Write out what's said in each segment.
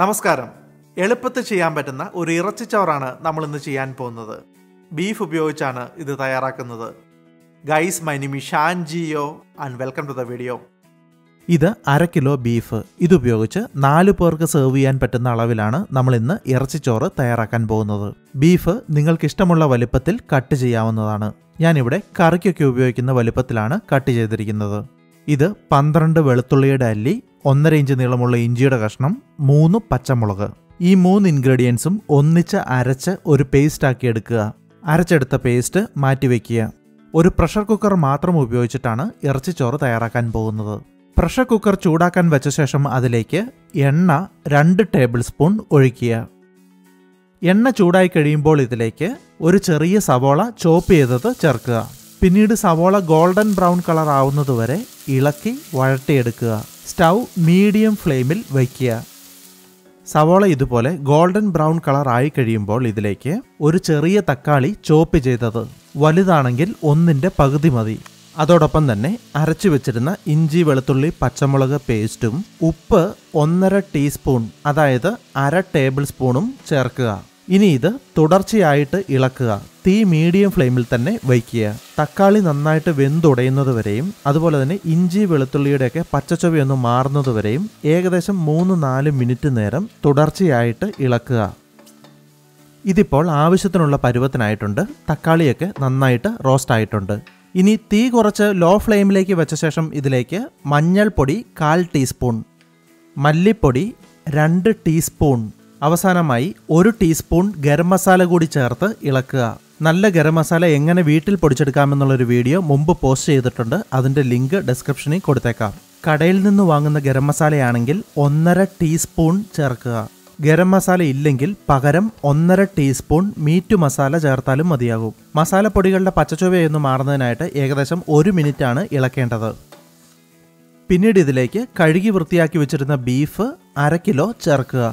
നമസ്കാരം. എളുപ്പത്തിൽ ചെയ്യാൻ പറ്റുന്ന ഒരു ഇറച്ചിച്ചോറാണ് നമ്മൾ ഇന്ന് ചെയ്യാൻ പോകുന്നത്. ബീഫ് ഉപയോഗിച്ചാണ് ഇത് തയ്യാറാക്കുന്നത്. Guys my Nimishan Jio and welcome to the video ഇത് അര കിലോ ബീഫ്. ഇതുപയോഗിച്ച് നാല് പേർക്ക് സെർവ് ചെയ്യാൻ പറ്റുന്ന അളവിലാണ് നമ്മൾ ഇന്ന് ഇറച്ചിച്ചോറ് തയ്യാറാക്കാൻ പോകുന്നത്. ബീഫ് നിങ്ങൾക്ക് ഇഷ്ടമുള്ള വലുപ്പത്തിൽ കട്ട് ചെയ്യാവുന്നതാണ്. ഞാനിവിടെ കറിക്കൊക്കെ ഉപയോഗിക്കുന്ന വലുപ്പത്തിലാണ് കട്ട് ചെയ്തിരിക്കുന്നത്. ഇത് പന്ത്രണ്ട് വെളുത്തുള്ളിയുടെ അല്ലി ഒന്നര ഇഞ്ച് നീളമുള്ള ഇഞ്ചിയുടെ കഷ്ണം മൂന്ന് പച്ചമുളക്. ഈ മൂന്ന് ഇൻഗ്രീഡിയൻസും ഒന്നിച്ച് അരച്ച് ഒരു പേസ്റ്റ് ആക്കി എടുക്കുക. അരച്ചെടുത്ത പേസ്റ്റ് മാറ്റിവെക്കുക ഒരു പ്രഷർ കുക്കർ മാത്രം ഉപയോഗിച്ചിട്ടാണ് ഇറച്ചിച്ചോറ് തയ്യാറാക്കാൻ പോകുന്നത്. പ്രഷർ കുക്കർ ചൂടാക്കാൻ വെച്ച ശേഷം അതിലേക്ക് എണ്ണ രണ്ട് ടേബിൾ സ്പൂൺ ഒഴിക്കുക. എണ്ണ ചൂടായി കഴിയുമ്പോൾ ഇതിലേക്ക് ഒരു ചെറിയ സവോള ചോപ്പ് ചെയ്തത് ചേർക്കുക. പിന്നീട് സവോള ഗോൾഡൻ ബ്രൗൺ കളർ ആവുന്നതുവരെ ഇളക്കി വഴട്ടിയെടുക്കുക. സ്റ്റൗ മീഡിയം ഫ്ലെയിമിൽ വയ്ക്കുക. സവോള ഇതുപോലെ ഗോൾഡൻ ബ്രൗൺ കളർ ആയി കഴിയുമ്പോൾ ഇതിലേക്ക് ഒരു ചെറിയ തക്കാളി ചോപ്പ് ചെയ്തത്. വലുതാണെങ്കിൽ ഒന്നിന്റെ പകുതി മതി. അതോടൊപ്പം തന്നെ അരച്ചു വെച്ചിരുന്ന ഇഞ്ചി വെളുത്തുള്ളി പച്ചമുളക് പേസ്റ്റും ഉപ്പ് ഒന്നര ടീസ്പൂൺ അതായത് അര ടേബിൾ സ്പൂണും ചേർക്കുക. ഇനി ഇത് തുടർച്ചയായിട്ട് ഇളക്കുക. തീ മീഡിയം ഫ്ലെയിമിൽ തന്നെ വയ്ക്കുക. തക്കാളി നന്നായിട്ട് വെന്തുടയുന്നത് വരെയും അതുപോലെ തന്നെ ഇഞ്ചി വെളുത്തുള്ളിയുടെയൊക്കെ പച്ചച്ചൊവയൊന്ന് മാറുന്നത് വരെയും ഏകദേശം മൂന്ന് നാല് മിനിറ്റ് നേരം തുടർച്ചയായിട്ട് ഇളക്കുക. ഇതിപ്പോൾ ആവശ്യത്തിനുള്ള പരുവത്തിനായിട്ടുണ്ട്. തക്കാളിയൊക്കെ നന്നായിട്ട് റോസ്റ്റ് ആയിട്ടുണ്ട്. ഇനി തീ കുറച്ച് ലോ ഫ്ലെയിമിലേക്ക് വെച്ച ശേഷം ഇതിലേക്ക് മഞ്ഞൾപ്പൊടി കാൽ ടീസ്പൂൺ മല്ലിപ്പൊടി രണ്ട് ടീസ്പൂൺ അവസാനമായി ഒരു ടീസ്പൂൺ ഗരം മസാല കൂടി ചേർത്ത് ഇളക്കുക. നല്ല ഗരം മസാല എങ്ങനെ വീട്ടിൽ പൊടിച്ചെടുക്കാമെന്നുള്ളൊരു വീഡിയോ മുമ്പ് പോസ്റ്റ് ചെയ്തിട്ടുണ്ട്. അതിന്റെ ലിങ്ക് ഡിസ്ക്രിപ്ഷനിൽ കൊടുത്തേക്കാം. കടയിൽ നിന്ന് വാങ്ങുന്ന ഗരം മസാലയാണെങ്കിൽ ഒന്നര ടീസ്പൂൺ ചേർക്കുക. ഗരം മസാല ഇല്ലെങ്കിൽ പകരം ഒന്നര ടീസ്പൂൺ മീറ്റ് മസാല ചേർത്താലും മതിയാകും. മസാലപ്പൊടികളുടെ പച്ചച്ചുവയൊന്ന് മാറുന്നതിനായിട്ട് ഏകദേശം ഒരു മിനിറ്റ് ആണ് ഇളക്കേണ്ടത്. പിന്നീട് ഇതിലേക്ക് കഴുകി വൃത്തിയാക്കി വെച്ചിരുന്ന ബീഫ് അര കിലോ ചേർക്കുക.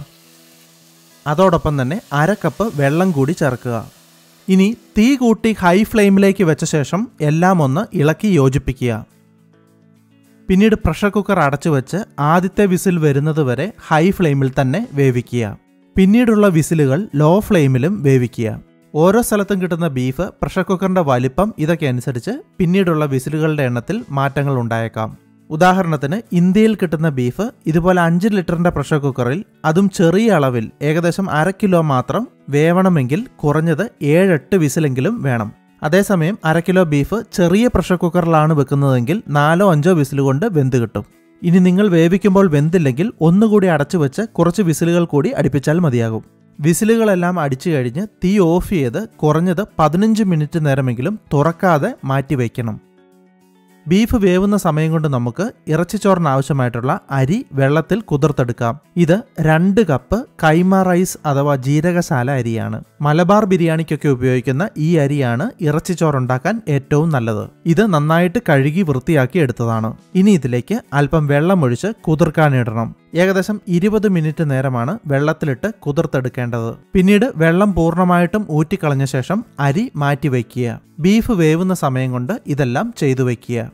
അതോടൊപ്പം തന്നെ അര കപ്പ് വെള്ളം കൂടി ചേർക്കുക. ഇനി തീ കൂട്ടി ഹൈ ഫ്ലെയിമിലേക്ക് വെച്ച ശേഷം എല്ലാം ഒന്ന് ഇളക്കി യോജിപ്പിക്കുക. പിന്നീട് പ്രഷർ കുക്കർ അടച്ചു വെച്ച് ആദ്യത്തെ വിസിൽ വരുന്നത് വരെ ഹൈ ഫ്ലെയിമിൽ തന്നെ വേവിക്കുക. പിന്നീടുള്ള വിസിലുകൾ ലോ ഫ്ലെയിമിലും വേവിക്കുക. ഓരോ സ്ഥലത്തും കിട്ടുന്ന ബീഫ് പ്രഷർ കുക്കറിന്റെ വലിപ്പം ഇതൊക്കെ അനുസരിച്ച് പിന്നീടുള്ള വിസിലുകളുടെ എണ്ണത്തിൽ മാറ്റങ്ങൾ ഉണ്ടായേക്കാം. ഉദാഹരണത്തിന് ഇന്ത്യയിൽ കിട്ടുന്ന ബീഫ് ഇതുപോലെ അഞ്ച് ലിറ്ററിന്റെ പ്രഷർ കുക്കറിൽ അതും ചെറിയ അളവിൽ ഏകദേശം അര കിലോ മാത്രം വേവണമെങ്കിൽ കുറഞ്ഞത് ഏഴെട്ട് വിസിലെങ്കിലും വേണം. അതേസമയം അര കിലോ ബീഫ് ചെറിയ പ്രഷർ കുക്കറിലാണ് വെക്കുന്നതെങ്കിൽ നാലോ അഞ്ചോ വിസിൽ കൊണ്ട് വെന്ത് കിട്ടും. ഇനി നിങ്ങൾ വേവിക്കുമ്പോൾ വെന്തില്ലെങ്കിൽ ഒന്നുകൂടി അടച്ചു വെച്ച് കുറച്ച് വിസിലുകൾ കൂടി അടുപ്പിച്ചാൽ മതിയാകും. വിസിലുകളെല്ലാം അടിച്ചു കഴിഞ്ഞ് തീ ഓഫ് ചെയ്ത് കുറഞ്ഞത് പതിനഞ്ച് മിനിറ്റ് നേരമെങ്കിലും തുറക്കാതെ മാറ്റി വയ്ക്കണം. ബീഫ് വേവുന്ന സമയം കൊണ്ട് നമുക്ക് ഇറച്ചിച്ചോറിന് ആവശ്യമായിട്ടുള്ള അരി വെള്ളത്തിൽ കുതിർത്തെടുക്കാം. ഇത് രണ്ട് കപ്പ് കൈമ റൈസ് അഥവാ ജീരകശാല അരിയാണ്. മലബാർ ബിരിയാണിക്കൊക്കെ ഉപയോഗിക്കുന്ന ഈ അരിയാണ് ഇറച്ചിച്ചോറുണ്ടാക്കാൻ ഏറ്റവും നല്ലത്. ഇത് നന്നായിട്ട് കഴുകി വൃത്തിയാക്കി എടുത്തതാണ്. ഇനി ഇതിലേക്ക് അല്പം വെള്ളമൊഴിച്ച് കുതിർക്കാനിടണം ഏകദേശം ഇരുപത് മിനിറ്റ് നേരമാണ് വെള്ളത്തിലിട്ട് കുതിർത്തെടുക്കേണ്ടത്. പിന്നീട് വെള്ളം പൂർണമായിട്ടും ഊറ്റിക്കളഞ്ഞ ശേഷം അരി മാറ്റി വയ്ക്കുക. ബീഫ് വേവുന്ന സമയം കൊണ്ട് ഇതെല്ലാം ചെയ്തു വയ്ക്കുക.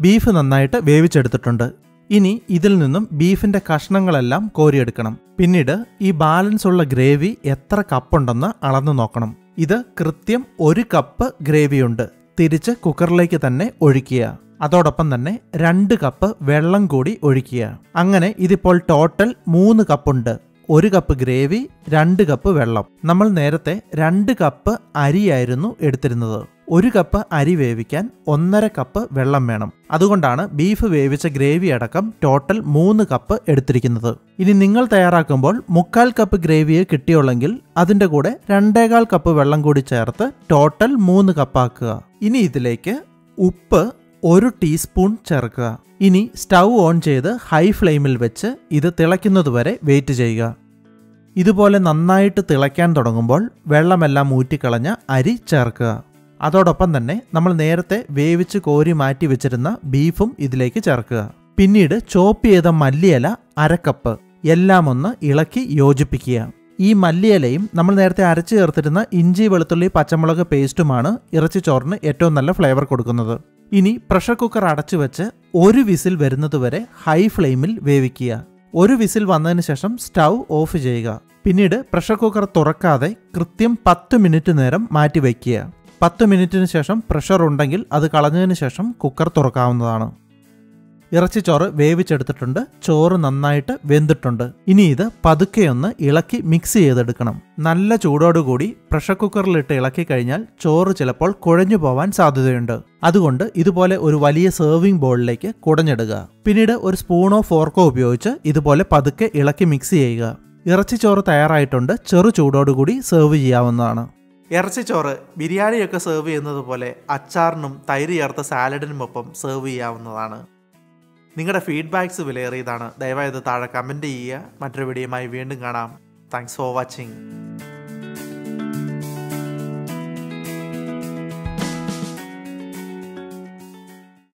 ബീഫ് നന്നായിട്ട് വേവിച്ചെടുത്തിട്ടുണ്ട്. ഇനി ഇതിൽ നിന്നും ബീഫിന്റെ കഷ്ണങ്ങളെല്ലാം കോരിയെടുക്കണം. പിന്നീട് ഈ ബാലൻസ് ഉള്ള ഗ്രേവി എത്ര കപ്പുണ്ടെന്ന് അളന്നു നോക്കണം. ഇത് കൃത്യം ഒരു കപ്പ് ഗ്രേവിയുണ്ട്. തിരിച്ച് കുക്കറിലേക്ക് തന്നെ ഒഴിക്കുക. അതോടൊപ്പം തന്നെ രണ്ട് കപ്പ് വെള്ളം കൂടി ഒഴിക്കുക. അങ്ങനെ ഇതിപ്പോൾ ടോട്ടൽ മൂന്ന് കപ്പുണ്ട്. ഒരു കപ്പ് ഗ്രേവി രണ്ട് കപ്പ് വെള്ളം. നമ്മൾ നേരത്തെ രണ്ട് കപ്പ് അരിയായിരുന്നു എടുത്തിരുന്നത്. ഒരു കപ്പ് അരി വേവിക്കാൻ ഒന്നര കപ്പ് വെള്ളം വേണം. അതുകൊണ്ടാണ് ബീഫ് വേവിച്ച ഗ്രേവി അടക്കം ടോട്ടൽ മൂന്ന് കപ്പ് എടുത്തിരിക്കുന്നത്. ഇനി നിങ്ങൾ തയ്യാറാക്കുമ്പോൾ മുക്കാൽ കപ്പ് ഗ്രേവിയെ കിട്ടിയുള്ളെങ്കിൽ അതിന്റെ കൂടെ രണ്ടേകാൽ കപ്പ് വെള്ളം കൂടി ചേർത്ത് ടോട്ടൽ മൂന്ന് കപ്പാക്കുക. ഇനി ഇതിലേക്ക് ഉപ്പ് ഒരു ടീസ്പൂൺ ചേർക്കുക. ഇനി സ്റ്റൗ ഓൺ ചെയ്ത് ഹൈ ഫ്ലെയിമിൽ വെച്ച് ഇത് തിളയ്ക്കുന്നതുവരെ വെയിറ്റ് ചെയ്യുക. ഇതുപോലെ നന്നായിട്ട് തിളയ്ക്കാൻ തുടങ്ങുമ്പോൾ വെള്ളമെല്ലാം ഊറ്റിക്കളഞ്ഞ അരി ചേർക്കുക. അതോടൊപ്പം തന്നെ നമ്മൾ നേരത്തെ വേവിച്ച് കോരി മാറ്റി വെച്ചിരുന്ന ബീഫും ഇതിലേക്ക് ചേർക്കുക. പിന്നീട് ചോപ്പ് ചെയ്ത മല്ലിയില അരക്കപ്പ് എല്ലാം ഒന്ന് ഇളക്കി യോജിപ്പിക്കുക. ഈ മല്ലിയിലയും നമ്മൾ നേരത്തെ അരച്ചു ചേർത്തിരുന്ന ഇഞ്ചി വെളുത്തുള്ളി പച്ചമുളക് പേസ്റ്റുമാണ് ഇറച്ചിച്ചോറിന് ഏറ്റവും നല്ല ഫ്ലേവർ കൊടുക്കുന്നത്. ഇനി പ്രഷർ കുക്കർ അടച്ചു വെച്ച് ഒരു വിസിൽ വരുന്നതുവരെ ഹൈ ഫ്ലെയിമിൽ വേവിക്കുക. ഒരു വിസിൽ വന്നതിന് ശേഷം സ്റ്റൗ ഓഫ് ചെയ്യുക. പിന്നീട് പ്രഷർ കുക്കർ തുറക്കാതെ കൃത്യം പത്ത് മിനിറ്റ് നേരം മാറ്റി വയ്ക്കുക. പത്ത് മിനിറ്റിന് ശേഷം പ്രഷർ ഉണ്ടെങ്കിൽ അത് കളഞ്ഞതിന് ശേഷം കുക്കർ തുറക്കാവുന്നതാണ്. ഇറച്ചിച്ചോറ് വേവിച്ചെടുത്തിട്ടുണ്ട് ചോറ് നന്നായിട്ട് വെന്തിട്ടുണ്ട്. ഇനി ഇത് പതുക്കെയൊന്ന് ഇളക്കി മിക്സ് ചെയ്തെടുക്കണം. നല്ല ചൂടോടുകൂടി പ്രഷർ കുക്കറിലിട്ട് ഇളക്കി കഴിഞ്ഞാൽ ചോറ് ചിലപ്പോൾ കുഴഞ്ഞു പോവാൻ സാധ്യതയുണ്ട്. അതുകൊണ്ട് ഇതുപോലെ ഒരു വലിയ സെർവിംഗ് ബോളിലേക്ക് കുടഞ്ഞിടുക. പിന്നീട് ഒരു സ്പൂണോ ഫോർക്കോ ഉപയോഗിച്ച് ഇതുപോലെ പതുക്കെ ഇളക്കി മിക്സ് ചെയ്യുക. ഇറച്ചിച്ചോറ് തയ്യാറായിട്ടുണ്ട് ചെറു ചൂടോടുകൂടി സെർവ് ചെയ്യാവുന്നതാണ്. ഇറച്ചി ചോറ് ബിരിയാണിയൊക്കെ സെർവ് ചെയ്യുന്നത് പോലെ അച്ചാറിനും തൈര് ചേർത്ത സാലഡിനുമൊപ്പം സെർവ് ചെയ്യാവുന്നതാണ്. നിങ്ങളുടെ ഫീഡ്ബാക്ക്സ് വിലയേറിയതാണ്. ദയവായി താഴെ കമന്റ് ചെയ്യുക. മറ്റൊരു വീഡിയോയുമായി വീണ്ടും കാണാം. Thanks for watching